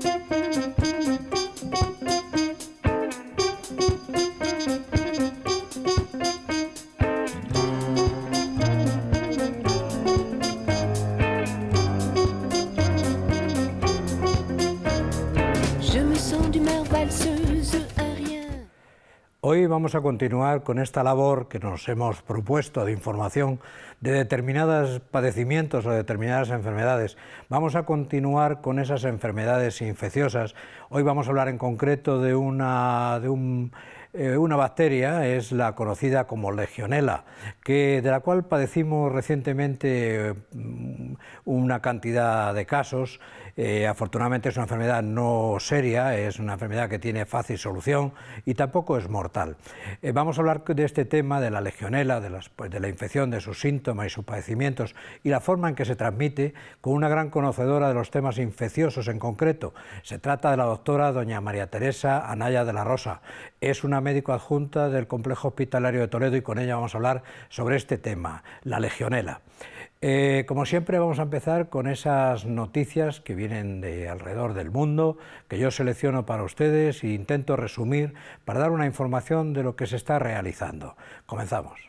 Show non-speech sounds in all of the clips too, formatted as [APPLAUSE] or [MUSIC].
Hoy vamos a continuar con esta labor que nos hemos propuesto de información de determinados padecimientos o determinadas enfermedades. Vamos a continuar con esas enfermedades infecciosas. Hoy vamos a hablar en concreto de una, de eh, una bacteria, es la conocida como legionela, que, de la cual padecimos recientemente mm, una cantidad de casos eh, afortunadamente es una enfermedad no seria, es una enfermedad que tiene fácil solución y tampoco es mortal. Eh, vamos a hablar de este tema, de la legionela, de, pues, de la infección, de sus síntomas y sus padecimientos y la forma en que se transmite con una gran conocedora de los temas infecciosos en concreto. Se trata de la doctora doña María Teresa Anaya de la Rosa. Es una médico adjunta del Complejo Hospitalario de Toledo y con ella vamos a hablar sobre este tema, la legionela. Eh, como siempre vamos a empezar con esas noticias que vienen de alrededor del mundo, que yo selecciono para ustedes e intento resumir para dar una información de lo que se está realizando. Comenzamos.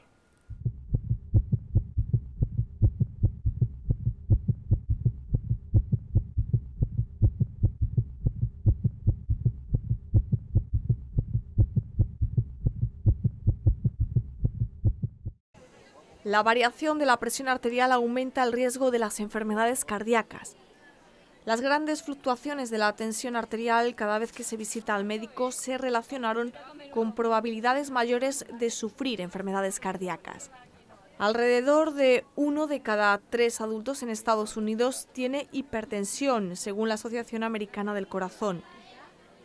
La variación de la presión arterial aumenta el riesgo de las enfermedades cardíacas. Las grandes fluctuaciones de la tensión arterial cada vez que se visita al médico se relacionaron con probabilidades mayores de sufrir enfermedades cardíacas. Alrededor de uno de cada tres adultos en Estados Unidos tiene hipertensión, según la Asociación Americana del Corazón.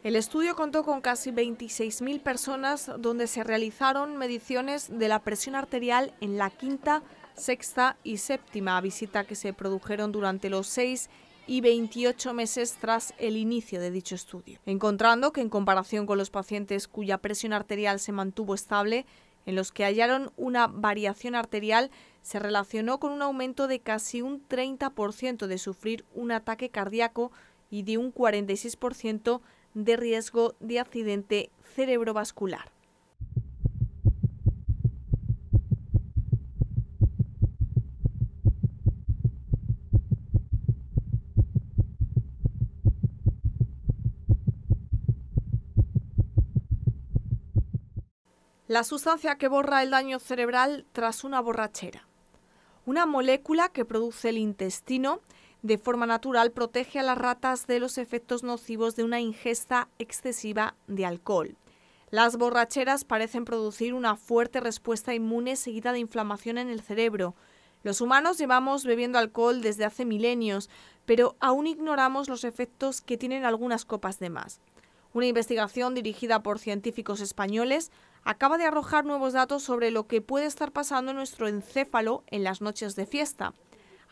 El estudio contó con casi 26.000 personas donde se realizaron mediciones de la presión arterial en la quinta, sexta y séptima visita que se produjeron durante los seis y 28 meses tras el inicio de dicho estudio, encontrando que en comparación con los pacientes cuya presión arterial se mantuvo estable, en los que hallaron una variación arterial, se relacionó con un aumento de casi un 30% de sufrir un ataque cardíaco y de un 46% de riesgo de accidente cerebrovascular. La sustancia que borra el daño cerebral tras una borrachera. Una molécula que produce el intestino de forma natural protege a las ratas de los efectos nocivos de una ingesta excesiva de alcohol. Las borracheras parecen producir una fuerte respuesta inmune seguida de inflamación en el cerebro. Los humanos llevamos bebiendo alcohol desde hace milenios, pero aún ignoramos los efectos que tienen algunas copas de más. Una investigación dirigida por científicos españoles acaba de arrojar nuevos datos sobre lo que puede estar pasando en nuestro encéfalo en las noches de fiesta.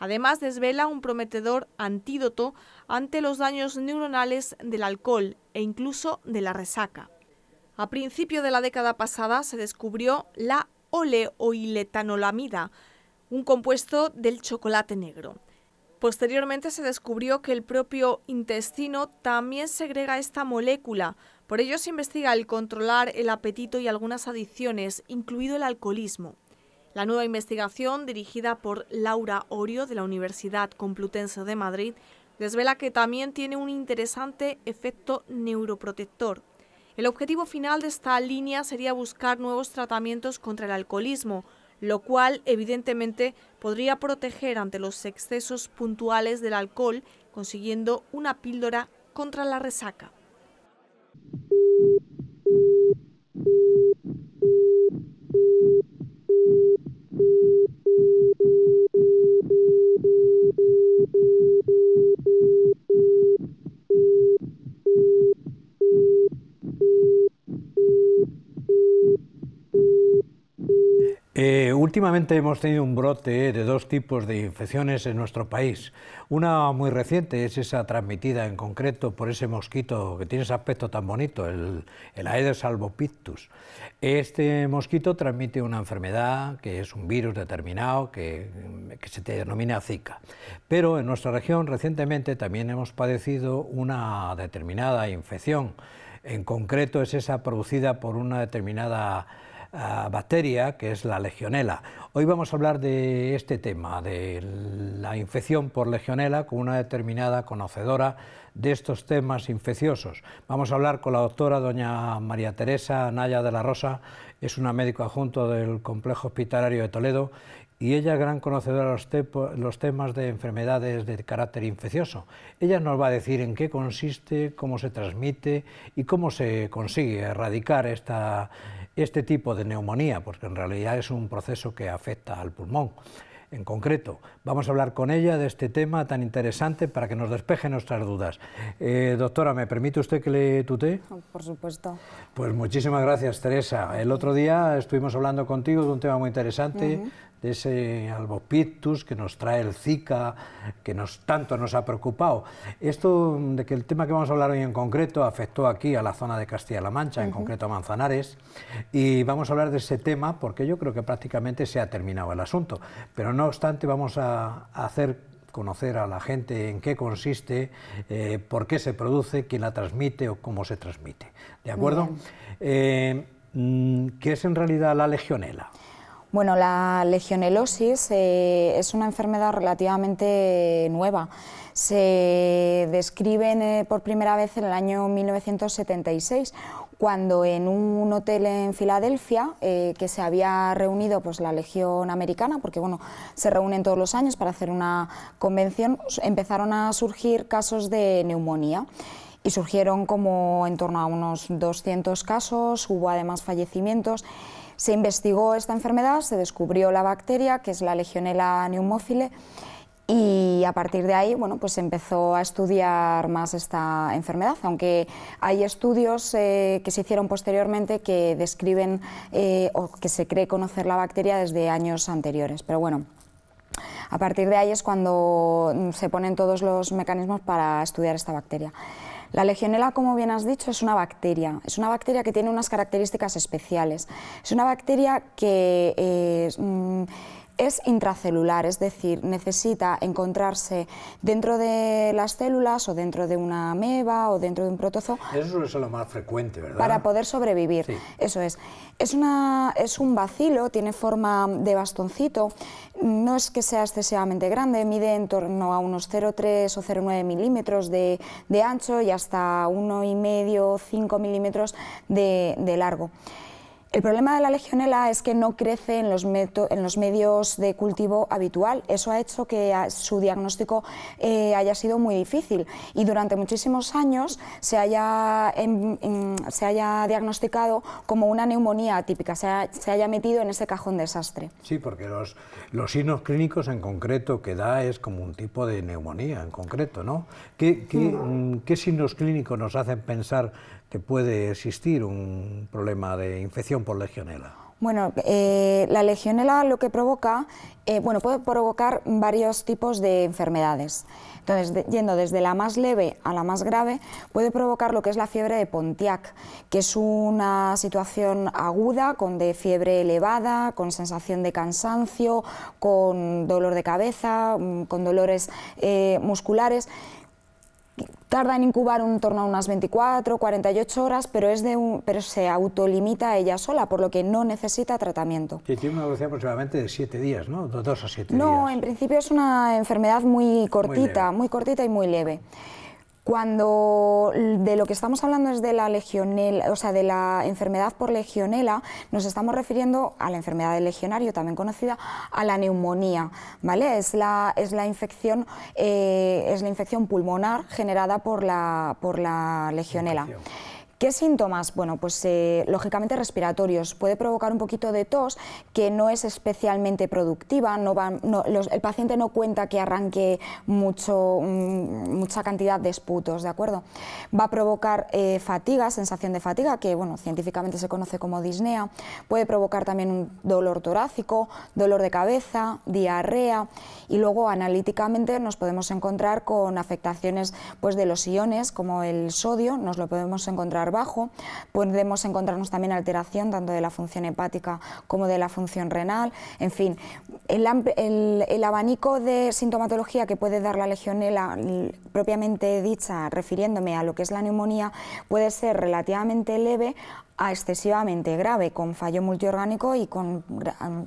Además, desvela un prometedor antídoto ante los daños neuronales del alcohol e incluso de la resaca. A principio de la década pasada se descubrió la oleoiletanolamida, un compuesto del chocolate negro. Posteriormente se descubrió que el propio intestino también segrega esta molécula, por ello se investiga el controlar el apetito y algunas adicciones, incluido el alcoholismo. La nueva investigación, dirigida por Laura Orio de la Universidad Complutense de Madrid, desvela que también tiene un interesante efecto neuroprotector. El objetivo final de esta línea sería buscar nuevos tratamientos contra el alcoholismo, lo cual evidentemente podría proteger ante los excesos puntuales del alcohol, consiguiendo una píldora contra la resaca. Thank you. últimamente hemos tenido un brote de dos tipos de infecciones en nuestro país. Una muy reciente es esa transmitida en concreto por ese mosquito que tiene ese aspecto tan bonito, el, el Aedes albopictus. Este mosquito transmite una enfermedad que es un virus determinado que, que se denomina Zika. Pero en nuestra región recientemente también hemos padecido una determinada infección. En concreto es esa producida por una determinada bacteria que es la legionela. Hoy vamos a hablar de este tema, de la infección por legionela con una determinada conocedora de estos temas infecciosos. Vamos a hablar con la doctora doña María Teresa Naya de la Rosa, es una médico adjunto del Complejo Hospitalario de Toledo y ella gran conocedora de los, temas de enfermedades de carácter infeccioso. Ella nos va a decir en qué consiste, cómo se transmite y cómo se consigue erradicar esta, este tipo de neumonía, porque en realidad es un proceso que afecta al pulmón. En concreto, vamos a hablar con ella de este tema tan interesante para que nos despeje nuestras dudas. Eh, doctora, ¿me permite usted que le tutee? Por supuesto. Pues muchísimas gracias, Teresa. El otro día estuvimos hablando contigo de un tema muy interesante, de ese albopictus que nos trae el Zika, que nos, tanto nos ha preocupado. Esto de que el tema que vamos a hablar hoy en concreto afectó aquí a la zona de Castilla-La Mancha, en concreto a Manzanares, y vamos a hablar de ese tema porque yo creo que prácticamente se ha terminado el asunto. Pero no obstante vamos a, hacer conocer a la gente en qué consiste, eh, por qué se produce, quién la transmite o cómo se transmite. ¿De acuerdo? Eh, mm, ¿Qué es en realidad la legionela? Bueno, la legionelosis eh, es una enfermedad relativamente nueva. Se describe eh, por primera vez en el año 1976, cuando en un hotel en Filadelfia, eh, que se había reunido pues, la Legión Americana, porque bueno, se reúnen todos los años para hacer una convención, empezaron a surgir casos de neumonía y surgieron como en torno a unos 200 casos, hubo además fallecimientos. Se investigó esta enfermedad, se descubrió la bacteria, que es la Legionella pneumófile, y a partir de ahí bueno, pues empezó a estudiar más esta enfermedad, aunque hay estudios eh, que se hicieron posteriormente que describen eh, o que se cree conocer la bacteria desde años anteriores. Pero bueno, a partir de ahí es cuando se ponen todos los mecanismos para estudiar esta bacteria. La legionela, como bien has dicho, es una bacteria. Es una bacteria que tiene unas características especiales. Es una bacteria que... Eh, mm, es intracelular, es decir, necesita encontrarse dentro de las células o dentro de una ameba o dentro de un protozoo. Eso es lo más frecuente, ¿verdad? Para poder sobrevivir. Eso es. Es, una, es un bacilo, tiene forma de bastoncito, no es que sea excesivamente grande, mide en torno a unos 0,3 o 0,9 milímetros de, ancho y hasta 1,5 5 milímetros de, de largo. El problema de la legionela es que no crece en los, en los medios de cultivo habitual. Eso ha hecho que su diagnóstico eh, haya sido muy difícil y durante muchísimos años se haya, se haya diagnosticado como una neumonía atípica, se, haya metido en ese cajón desastre. Sí, porque los, los signos clínicos en concreto que da es como un tipo de neumonía en concreto, ¿no? ¿Qué, qué, mm. qué signos clínicos nos hacen pensar que puede existir un problema de infección por legionela? Bueno, eh, la legionela lo que provoca, eh, bueno, puede provocar varios tipos de enfermedades. Entonces, yendo desde la más leve a la más grave, puede provocar lo que es la fiebre de Pontiac, que es una situación aguda, con de fiebre elevada, con sensación de cansancio, con dolor de cabeza, mm, con dolores eh, musculares Tarda en incubar en torno a unas 24, 48 horas, pero, es de un, pero se autolimita ella sola, por lo que no necesita tratamiento. Sí, tiene una duración aproximadamente de 7 días, ¿no? 2 a 7 días. No, en principio es una enfermedad muy cortita, muy cortita y muy leve. Cuando de lo que estamos hablando es de la legionela, o sea, de la enfermedad por legionela, nos estamos refiriendo a la enfermedad del legionario, también conocida, a la neumonía, ¿vale? Es la, es la infección, eh, es la infección pulmonar generada por la, por la legionela ¿Qué síntomas? Bueno, pues eh, lógicamente respiratorios. Puede provocar un poquito de tos que no es especialmente productiva, el paciente no cuenta que arranque mm, mucha cantidad de esputos, ¿de acuerdo? Va a provocar eh, fatiga, sensación de fatiga, que bueno, científicamente se conoce como disnea. Puede provocar también un dolor torácico, dolor de cabeza, diarrea y luego analíticamente nos podemos encontrar con afectaciones pues, de los iones como el sodio, nos lo podemos encontrar bajo, podemos encontrarnos también alteración tanto de la función hepática como de la función renal, en fin, el, abanico de sintomatología que puede dar la legionela propiamente dicha, refiriéndome a lo que es la neumonía, puede ser relativamente leve a excesivamente grave, con fallo multiorgánico y con,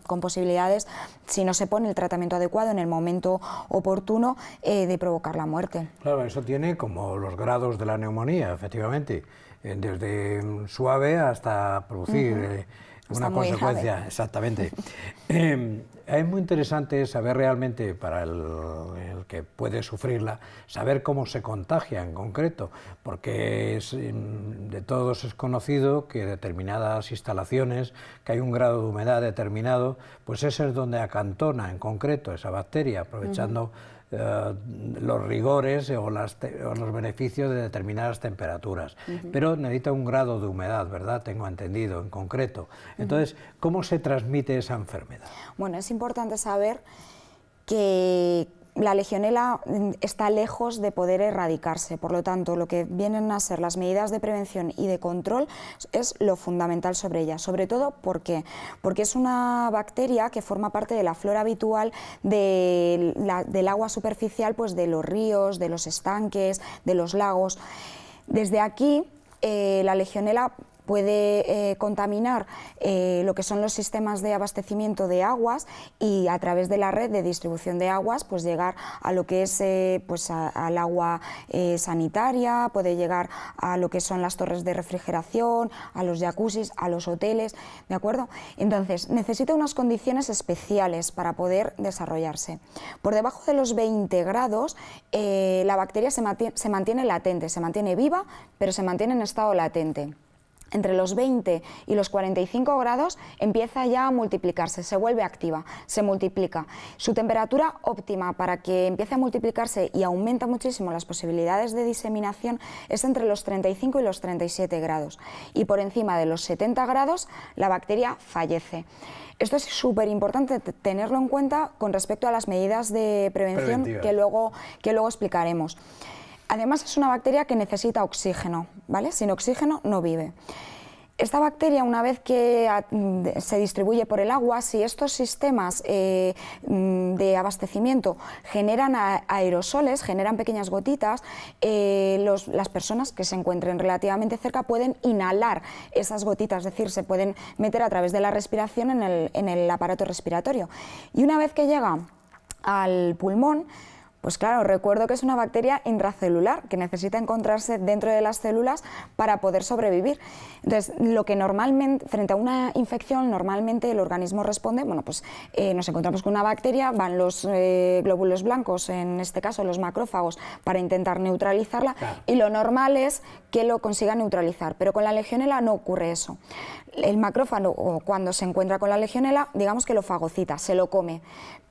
con, posibilidades, si no se pone el tratamiento adecuado en el momento oportuno, eh, de provocar la muerte. Claro, eso tiene como los grados de la neumonía, efectivamente, desde suave hasta producir eh, una consecuencia, exactamente. [LAUGHS] Em, es muy interesante saber realmente, para el, que puede sufrirla, saber cómo se contagia en concreto, porque em, de todos es conocido que determinadas instalaciones, que hay un grado de humedad determinado, pues ese es donde acantona en concreto esa bacteria, aprovechando... Eh, los rigores o, los beneficios de determinadas temperaturas. Pero necesita un grado de humedad, ¿verdad? Tengo entendido en concreto. Entonces, ¿cómo se transmite esa enfermedad? Bueno, es importante saber que la legionela mm, está lejos de poder erradicarse, por lo tanto, lo que vienen a ser las medidas de prevención y de control es lo fundamental sobre ella, sobre todo porque, porque es una bacteria que forma parte de la flora habitual del agua superficial, pues de los ríos, de los estanques, de los lagos. Desde aquí, eh, la legionela puede eh, contaminar eh, lo que son los sistemas de abastecimiento de aguas y a través de la red de distribución de aguas pues llegar a lo que es eh, pues al agua sanitaria, puede llegar a lo que son las torres de refrigeración, a los jacuzzis, a los hoteles, ¿de acuerdo? Entonces necesita unas condiciones especiales para poder desarrollarse. Por debajo de los 20 grados la bacteria se se mantiene latente, se mantiene viva, pero se mantiene en estado latente entre los 20 y los 45 grados empieza ya a multiplicarse, se vuelve activa, se multiplica. Su temperatura óptima para que empiece a multiplicarse y aumenta muchísimo las posibilidades de diseminación es entre los 35 y los 37 grados. Y por encima de los 70 grados la bacteria fallece. Esto es súper importante tenerlo en cuenta con respecto a las medidas de prevención que luego, que luego explicaremos. Además es una bacteria que necesita oxígeno, ¿vale? Sin oxígeno no vive. Esta bacteria, una vez que mm, se distribuye por el agua, si estos sistemas eh, mm, de abastecimiento generan aerosoles, generan pequeñas gotitas, eh, las personas que se encuentren relativamente cerca pueden inhalar esas gotitas, es decir, se pueden meter a través de la respiración en el aparato respiratorio. Y una vez que llega al pulmón, pues claro, recuerdo que es una bacteria intracelular que necesita encontrarse dentro de las células para poder sobrevivir. Entonces, lo que normalmente, frente a una infección, normalmente el organismo responde, bueno, pues eh, nos encontramos con una bacteria, van los eh, glóbulos blancos, en este caso los macrófagos, para intentar neutralizarla, y lo normal es que lo consiga neutralizar, pero con la legionela no ocurre eso. El macrófago, cuando se encuentra con la legionela, digamos que lo fagocita, se lo come,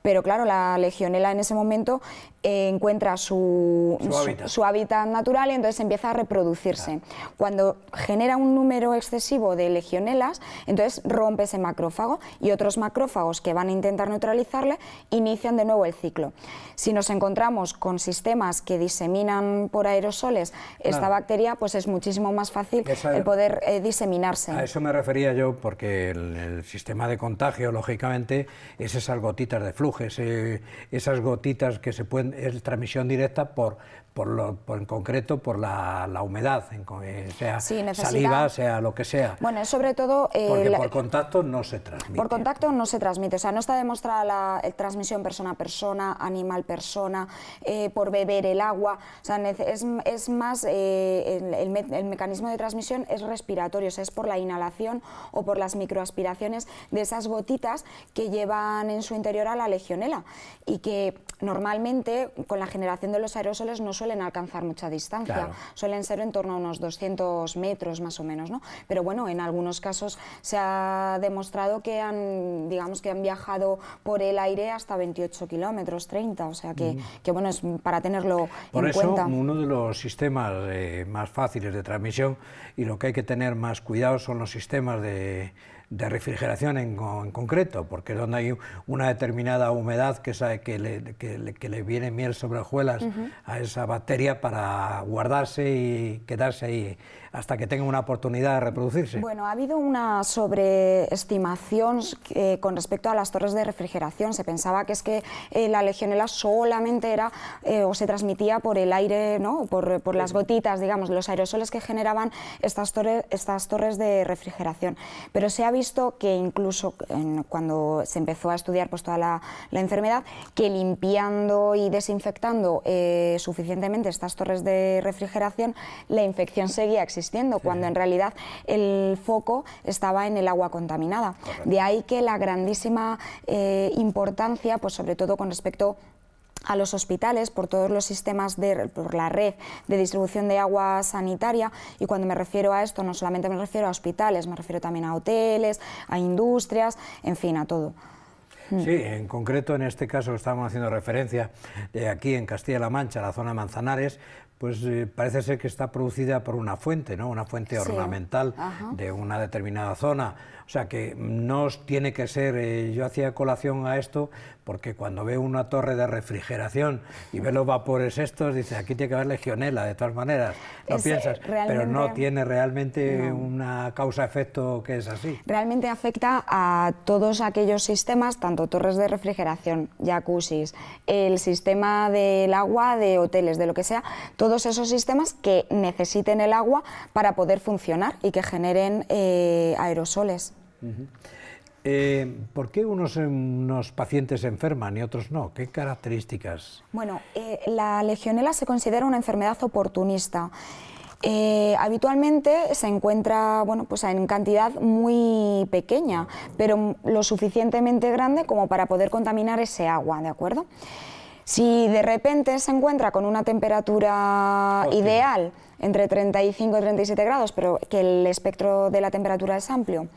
pero claro, la legionela en ese momento eh, encuentra su, su, hábitat. natural y entonces empieza a reproducirse. Cuando genera un número excesivo de legionelas, entonces rompe ese macrófago y otros macrófagos que van a intentar neutralizarle inician de nuevo el ciclo. Si nos encontramos con sistemas que diseminan por aerosoles esta bacteria, pues es muchísimo más fácil el poder eh, diseminarse. A eso me refería yo, porque el, sistema de contagio, lógicamente, es esas gotitas de flujo, esas gotitas que se pueden es transmisión directa por, por, lo, por en concreto por la, la humedad, eh, sea saliva, sea lo que sea. Bueno, es sobre todo... Eh, Porque por contacto no se transmite. Por contacto no se transmite, o sea, no está demostrada la transmisión persona a persona, animal persona, eh, por beber el agua, o sea, es, es más, el, el, mecanismo de transmisión es respiratorio, o sea, es por la inhalación o por las microaspiraciones de esas gotitas que llevan en su interior a la legionela y que normalmente con la generación de los aerosoles no suele suelen alcanzar mucha distancia, suelen ser en torno a unos 200 metros más o menos, ¿no? Pero bueno, en algunos casos se ha demostrado que han, digamos, que han viajado por el aire hasta 28 kilómetros, 30, o sea que, que, bueno, es para tenerlo por en cuenta. Por eso, uno de los sistemas eh, más fáciles de transmisión y lo que hay que tener más cuidado son los sistemas de de refrigeración en, concreto, porque es donde hay una determinada humedad que, sabe, que, le, que, le, viene miel sobre hojuelas a esa bacteria para guardarse y quedarse ahí hasta que tenga una oportunidad de reproducirse. Bueno, ha habido una sobreestimación eh, con respecto a las torres de refrigeración. Se pensaba que es que eh, la legionela solamente era eh, o se transmitía por el aire, ¿no? por, por las gotitas, digamos, los aerosoles que generaban estas, torres, estas torres de refrigeración. Pero se ha visto que incluso cuando se empezó a estudiar pues, toda la, enfermedad, que limpiando y desinfectando eh, suficientemente estas torres de refrigeración, la infección seguía existiendo, cuando en realidad el foco estaba en el agua contaminada. De ahí que la grandísima eh, importancia, pues sobre todo con respecto a los hospitales por todos los sistemas de por la red de distribución de agua sanitaria y cuando me refiero a esto no solamente me refiero a hospitales, me refiero también a hoteles, a industrias, en fin, a todo. Mm. Sí, en concreto en este caso estamos haciendo referencia de aquí en Castilla-La Mancha, la zona de Manzanares, pues eh, parece ser que está producida por una fuente, ¿no? una fuente ornamental de una determinada zona. O sea que no tiene que ser, eh, yo hacía colación a esto porque cuando veo una torre de refrigeración y ve los vapores estos, dice, aquí tiene que haber legionela, de todas maneras, no piensas, pero no tiene realmente una causa-efecto que es así. Realmente afecta a todos aquellos sistemas, tanto torres de refrigeración, jacuzzis, el sistema del agua, de hoteles, de lo que sea, todos esos sistemas que necesiten el agua para poder funcionar y que generen eh, aerosoles. Eh, ¿Por qué unos, unos, pacientes se enferman y otros no? ¿Qué características? Bueno, eh, la legionela se considera una enfermedad oportunista. Eh, habitualmente se encuentra bueno, pues en cantidad muy pequeña, pero lo suficientemente grande como para poder contaminar ese agua, ¿de acuerdo? Si de repente se encuentra con una temperatura ideal, entre 35 y 37 grados, pero que el espectro de la temperatura es amplio,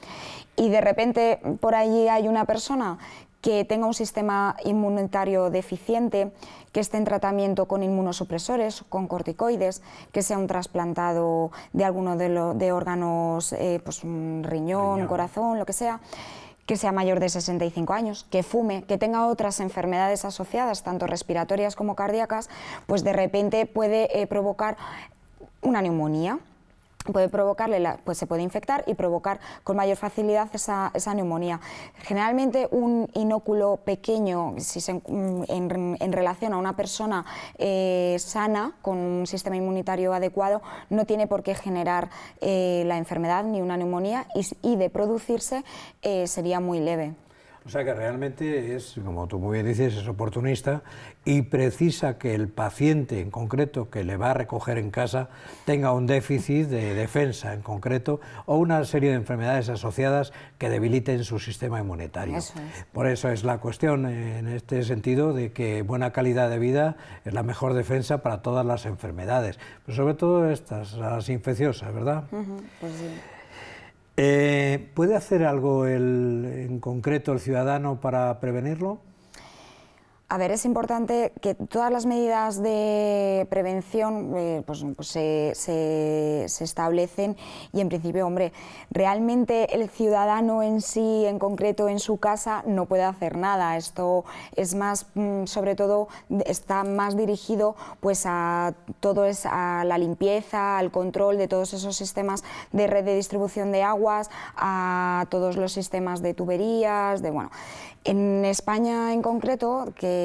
y de repente por allí hay una persona que tenga un sistema inmunitario deficiente, que esté en tratamiento con inmunosupresores, con corticoides, que sea un trasplantado de alguno de, de órganos, eh, pues un riñón, un corazón, lo que sea, que sea mayor de 65 años, que fume, que tenga otras enfermedades asociadas, tanto respiratorias como cardíacas, pues de repente puede eh, provocar una neumonía puede provocarle, pues se puede infectar y provocar con mayor facilidad esa, neumonía. Generalmente un inóculo pequeño, si mm, en, relación a una persona eh, sana, con un sistema inmunitario adecuado, no tiene por qué generar eh, la enfermedad ni una neumonía y, de producirse eh, sería muy leve. O sea que realmente es, como tú muy bien dices, es oportunista y precisa que el paciente en concreto que le va a recoger en casa tenga un déficit de defensa en concreto o una serie de enfermedades asociadas que debiliten su sistema inmunitario. Por eso es la cuestión en este sentido de que buena calidad de vida es la mejor defensa para todas las enfermedades, pero sobre todo estas, las infecciosas, ¿verdad? pues sí. Eh, ¿Puede hacer algo en concreto el ciudadano para prevenirlo? A ver, es importante que todas las medidas de prevención eh, pues, pues se, establecen y en principio, hombre, realmente el ciudadano en sí, en concreto en su casa, no puede hacer nada. Esto es más, mm, sobre todo, está más dirigido pues a todo es a la limpieza, al control de todos esos sistemas de red de distribución de aguas, a todos los sistemas de tuberías, de bueno. En España en concreto, que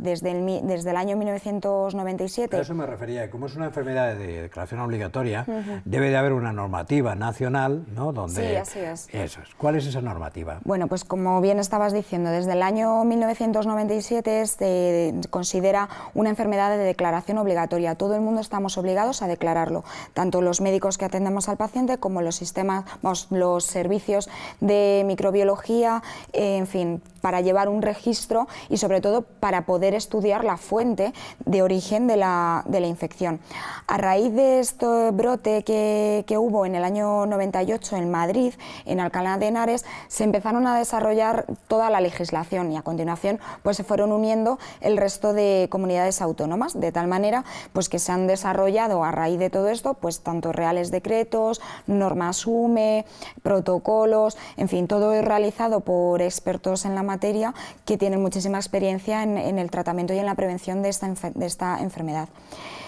desde el, desde el año 1997... A eso me refería, como es una enfermedad de declaración obligatoria, debe de haber una normativa nacional, ¿no? Donde sí, así es. Eso es. ¿Cuál es esa normativa? Bueno, pues como bien estabas diciendo, desde el año 1997 se considera una enfermedad de declaración obligatoria. Todo el mundo estamos obligados a declararlo, tanto los médicos que atendemos al paciente como los sistemas, los servicios de microbiología, en fin, para llevar un registro y sobre todo para poder estudiar la fuente de origen de la, infección. A raíz de este brote que, hubo en el año 98 en Madrid, en Alcalá de Henares, se empezaron a desarrollar toda la legislación y a continuación pues, se fueron uniendo el resto de comunidades autónomas, de tal manera pues, que se han desarrollado a raíz de todo esto pues, tanto reales decretos, normas UME, protocolos, en fin, todo realizado por expertos en la materia que tienen muchísima experiencia en, el tratamiento y en la prevención de esta, enfermedad.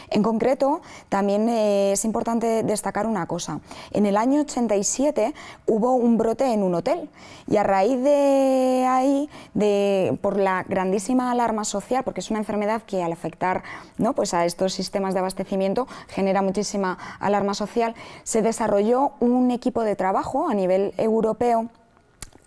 En concreto, también eh, es importante destacar una cosa. En el año 87 hubo un brote en un hotel y a raíz de ahí, de, por la grandísima alarma social, porque es una enfermedad que al afectar ¿no? pues a estos sistemas de abastecimiento genera muchísima alarma social, se desarrolló un equipo de trabajo a nivel europeo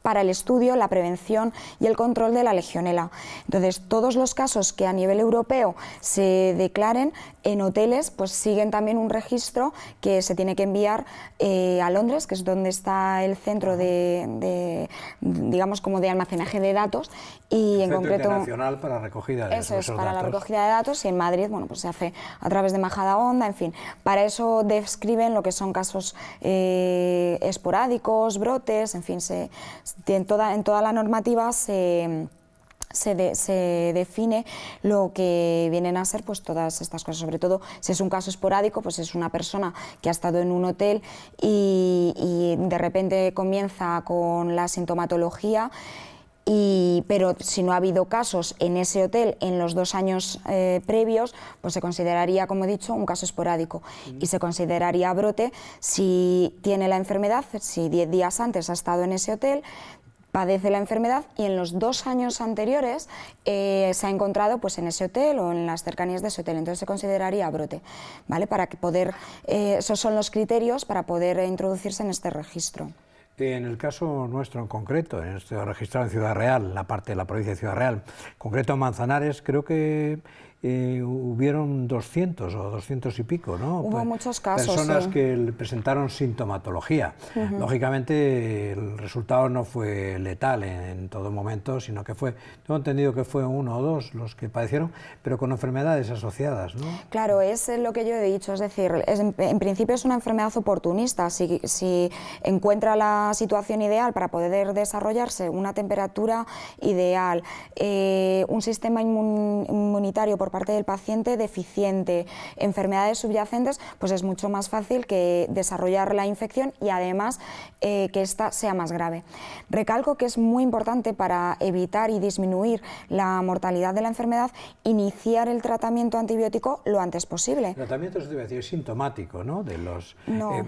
para el estudio, la prevención y el control de la legionela. Entonces, todos los casos que a nivel europeo se declaren en hoteles, pues siguen también un registro que se tiene que enviar eh, a Londres, que es donde está el centro de, digamos, como de almacenaje de datos. Y en concreto. Nacional para recogida de Eso es, para la recogida de datos y en Madrid, bueno, pues se hace a través de Majada Onda, en fin. Para eso describen lo que son casos eh, esporádicos, brotes, en fin, se, en, toda, en toda la normativa se se, define lo que vienen a ser pues todas estas cosas, sobre todo si es un caso esporádico, pues es una persona que ha estado en un hotel y, de repente comienza con la sintomatología. Y, pero si no ha habido casos en ese hotel en los dos años eh, previos, pues se consideraría, como he dicho, un caso esporádico y se consideraría brote si tiene la enfermedad, si diez días antes ha estado en ese hotel, padece la enfermedad y en los dos años anteriores eh, se ha encontrado pues, en ese hotel o en las cercanías de ese hotel. Entonces se consideraría brote, ¿vale? Para que poder, eh, esos son los criterios para poder introducirse en este registro. En el caso nuestro en concreto, en este registrado en Ciudad Real, la parte de la provincia de Ciudad Real, concreto Manzanares, creo que eh, hubieron 200 o 200 y pico, ¿no? Hubo pues, muchos casos. Personas que presentaron sintomatología. Lógicamente el resultado no fue letal en, todo momento, sino que fue, tengo entendido que fue uno o dos los que padecieron, pero con enfermedades asociadas, ¿no? Claro, es lo que yo he dicho, es decir, en, principio es una enfermedad oportunista. Si, si encuentra la situación ideal para poder desarrollarse, una temperatura ideal, eh, un sistema inmunitario por parte del paciente deficiente, enfermedades subyacentes, pues es mucho más fácil que desarrollar la infección y además eh, que ésta sea más grave. Recalco que es muy importante para evitar y disminuir la mortalidad de la enfermedad iniciar el tratamiento antibiótico lo antes posible. El tratamiento es sintomático, ¿no? De los, no. Eh,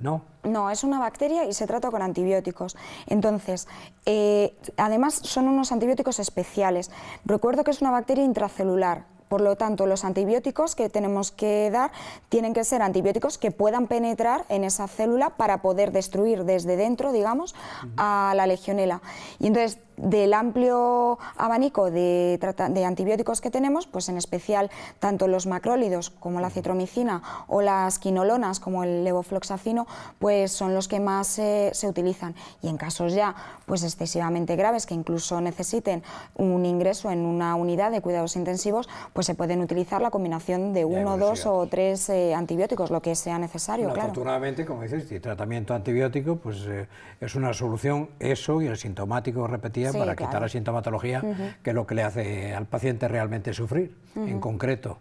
no. No, es una bacteria y se trata con antibióticos. Entonces, eh, además son unos antibióticos especiales. Recuerdo que es una bacteria intracelular, por lo tanto, los antibióticos que tenemos que dar tienen que ser antibióticos que puedan penetrar en esa célula para poder destruir desde dentro, digamos, a la legionela. Y entonces del amplio abanico de, antibióticos que tenemos, pues en especial tanto los macrólidos como la citromicina o las quinolonas como el levofloxacino, pues son los que más se utilizan. Y en casos ya pues excesivamente graves que incluso necesiten un ingreso en una unidad de cuidados intensivos, pues se pueden utilizar la combinación de uno, dos o tres eh, antibióticos, lo que sea necesario. Afortunadamente, como dices, el tratamiento antibiótico pues eh, es una solución eso y el sintomático repetido para quitar la sintomatología, que es lo que le hace al paciente realmente sufrir, en concreto.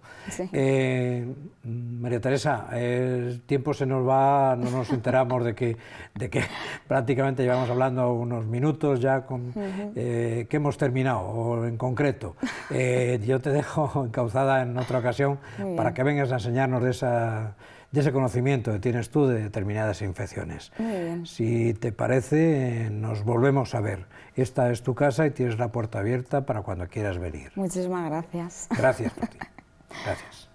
Eh, María Teresa, el tiempo se nos va, no nos enteramos de que, de que [LAUGHS] prácticamente llevamos hablando unos minutos ya con eh, que hemos terminado, o en concreto. Eh, yo te dejo [LAUGHS] encauzada en otra ocasión para que vengas a enseñarnos de esa de ese conocimiento que tienes tú de determinadas infecciones. Si te parece, nos volvemos a ver. Esta es tu casa y tienes la puerta abierta para cuando quieras venir. Muchísimas gracias. Gracias por ti. [LAUGHS] Gracias.